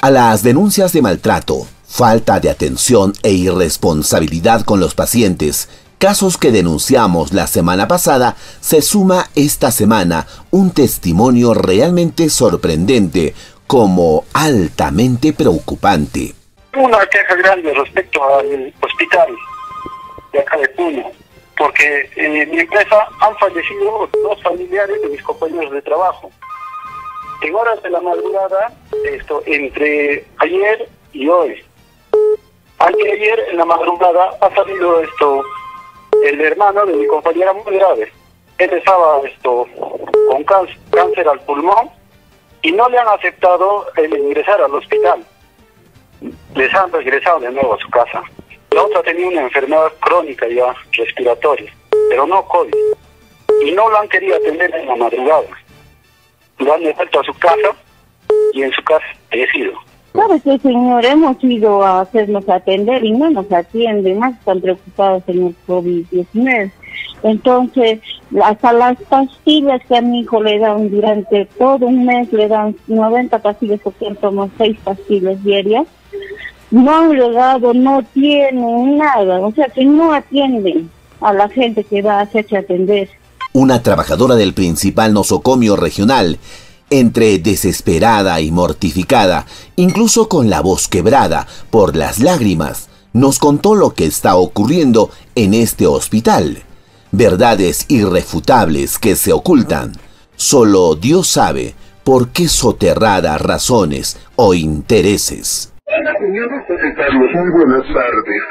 A las denuncias de maltrato, falta de atención e irresponsabilidad con los pacientes, casos que denunciamos la semana pasada, se suma esta semana un testimonio realmente sorprendente como altamente preocupante. Una queja grande respecto al hospital de acá de Puno, porque en mi empresa han fallecido dos familiares de mis compañeros de trabajo. En horas de la madrugada, esto entre ayer y hoy. Ayer en la madrugada ha salido esto el hermano de mi compañera muy grave. Él estaba esto con cáncer al pulmón y no le han aceptado el ingresar al hospital. Les han regresado de nuevo a su casa. La otra tenía una enfermedad crónica ya, respiratoria, pero no COVID. Y no lo han querido atender en la madrugada. Lo han devuelto a su casa y en su casa fallecido. ¿Sabe qué, señor? Hemos ido a hacernos atender y no nos atienden, más están preocupados en el COVID-19. Entonces, hasta las pastillas que a mi hijo le dan durante todo un mes, le dan 90 pastillas porque él toma 6 pastillas diarias, no han llegado, no tienen nada, o sea que no atienden a la gente que va a hacerse atender. Una trabajadora del principal nosocomio regional, entre desesperada y mortificada, incluso con la voz quebrada por las lágrimas, nos contó lo que está ocurriendo en este hospital verdades irrefutables que se ocultan. Solo Dios sabe por qué soterradas razones o intereses. Señor Carlos, muy buenas tardes.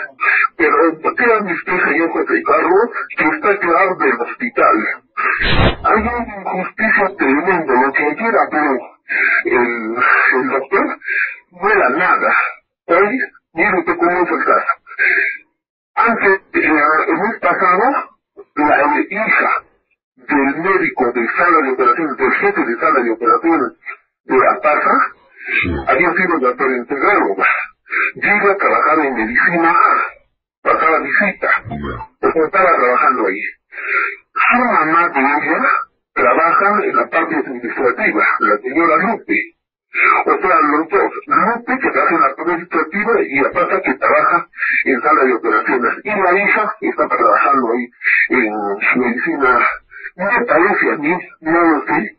Pero créanme usted, señor José Carlos, que está claro del hospital. Hay una injusticia tremenda. Lo que ayer habló el, el doctor no era nada. Hoy, mire usted cómo es el caso. Antes, eh, el mes pasado, la hija del médico de sala de operaciones, del jefe de sala de operaciones de la PASA, había sido gastroenteróloga. Llega a trabajar en medicina pasaba visita, porque estaba trabajando ahí. Su mamá de ella trabaja en la parte administrativa, la señora Lupe. O sea, los dos, Lupe que trabaja en la parte administrativa y la pasa que trabaja en sala de operaciones. Y la hija está trabajando ahí en medicina. No me parece a mí, no lo sé,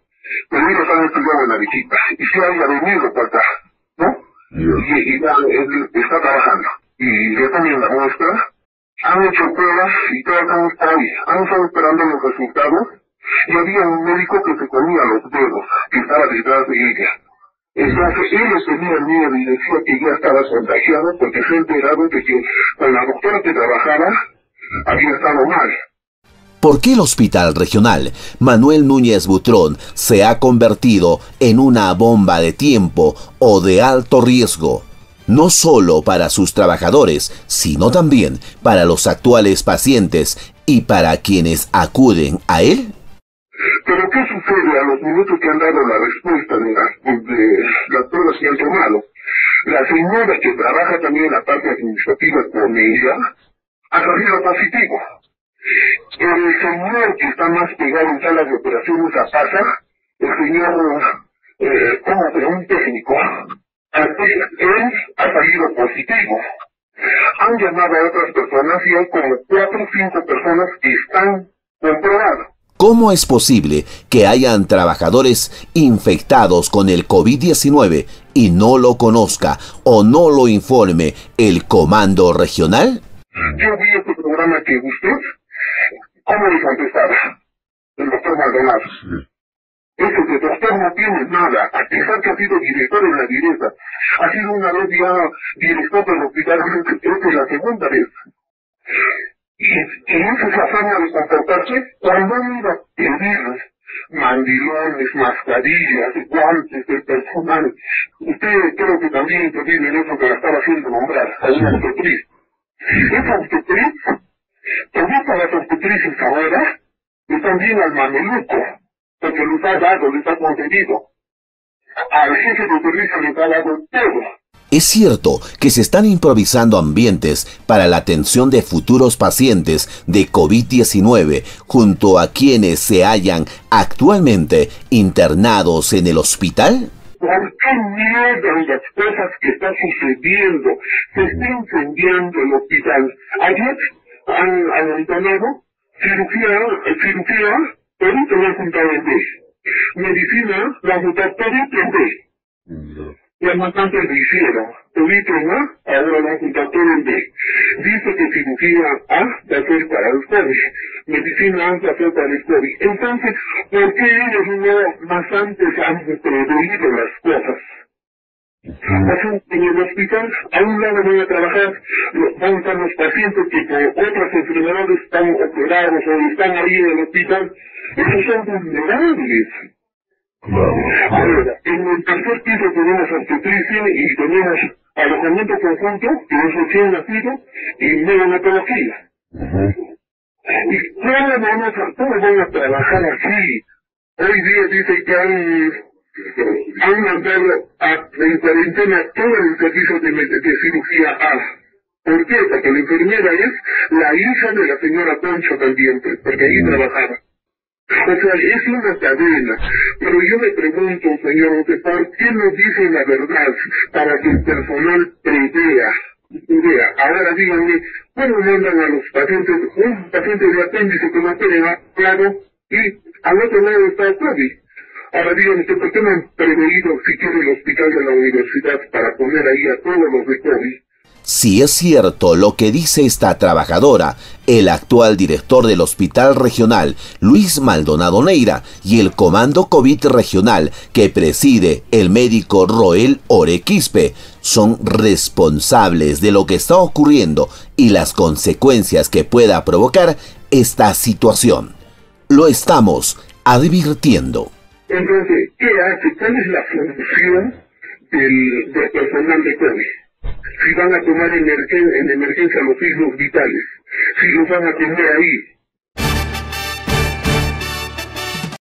pero ellos han estudiado en la visita. Y si haya venido para acá, ¿no? Y, y, él está trabajando. Y yo también la muestra. Han hecho pruebas y todas han estado. Han estado esperando los resultados. Y había un médico que se comía los dedos, que estaba detrás de ella. Entonces ellos tenían miedo y decían que ya estaba contagiado porque se enteraron de que con la doctora que trabajaba había estado mal. ¿Por qué el Hospital Regional Manuel Núñez Butrón se ha convertido en una bomba de tiempo o de alto riesgo? No solo para sus trabajadores, sino también para los actuales pacientes y para quienes acuden a él. Pero ¿qué sucede a los minutos que han dado la respuesta de las, de las pruebas que han tomado? La señora que trabaja también en la parte administrativa con ella ha salido positivo. El señor que está más pegado en salas de operaciones a PASA, el señor, eh, ¿cómo se un técnico? Él ha salido positivo. Han llamado a otras personas y hay como cuatro o cinco personas que están comprobadas. ¿Cómo es posible que hayan trabajadores infectados con el COVID-19 y no lo conozca o no lo informe el comando regional? Yo vi este programa que usted, ¿cómo le contestaba? El doctor Maldonado. Ese de doctor no tiene nada, a pesar que ha sido director en la directa. Ha sido una vez ya director del hospital, esta es la segunda vez. Y, y esa es forma de comportarse cuando han ido a pedir mandilones, mascarillas, guantes del personal. Usted creo que también interviene en eso que la estaba haciendo nombrar, a una autotriz. Esa autotriz, todas las autotrices ahora están bien al mameluco, porque. Al jefe de autotriz les ha dado todo. Es cierto que se están improvisando ambientes para la atención de futuros pacientes de COVID-19 junto a quienes se hallan actualmente internados en el hospital. ¿por qué niegan las cosas que están sucediendo? Se está incendiando el hospital. Ayer han abandonado cirugía, cirugía, lo han juntado en B. Medicina, laboratorio en B. Ya bastante lo hicieron. En A, ahora lo han juntado todo en B. Dice que cirugía A va a ser para el COVID. Medicina A va a ser para el COVID. Entonces, ¿por qué ellos no más antes han previsto las cosas? En el hospital, a un lado van a trabajar, van a estar los pacientes que por otras enfermedades están operados o están ahí en el hospital. Esos son vulnerables. Ahora, en el tercer piso tenemos obstetricia y tenemos alojamiento conjunto, que es recién nacido, y neonatología. ¿Y cómo van, a, cómo van a trabajar así? Hoy día dice que han, han mandado a, en cuarentena todo el servicio de, de cirugía A. ¿Por qué? Porque la enfermera es la hija de la señora Poncho también, porque ahí trabajaba. O sea, es una cadena. Pero yo me pregunto, señor ¿por qué no dice la verdad para que el personal prevea? Prevea. Ahora díganme, ¿cómo mandan a los pacientes, un paciente de apéndice que no tiene claro y al otro lado está COVID? Ahora díganme, ¿por qué no han preveído si quiere el hospital de la universidad para poner ahí a todos los de COVID? Si es cierto lo que dice esta trabajadora, el actual director del Hospital Regional, Luis Maldonado Neira, y el Comando COVID Regional que preside el médico Roel Orequispe, son responsables de lo que está ocurriendo y las consecuencias que pueda provocar esta situación. Lo estamos advirtiendo. Entonces, ¿qué hace? ¿Cuál es la función del, del personal de COVID? si van a tomar en emergencia los signos vitales, si los van a tener ahí,